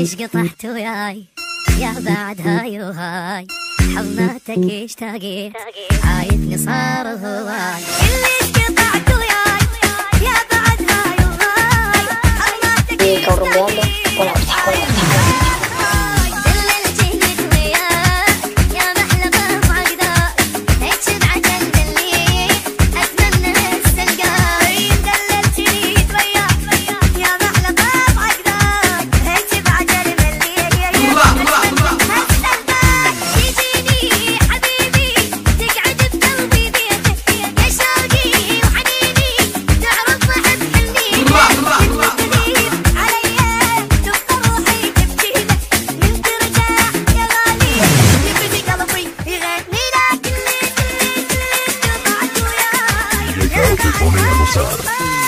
ليش قطعت وياي؟ يا بعد هاي وهاي. حضناتك اشتاقيت عايفني صار هواي Show.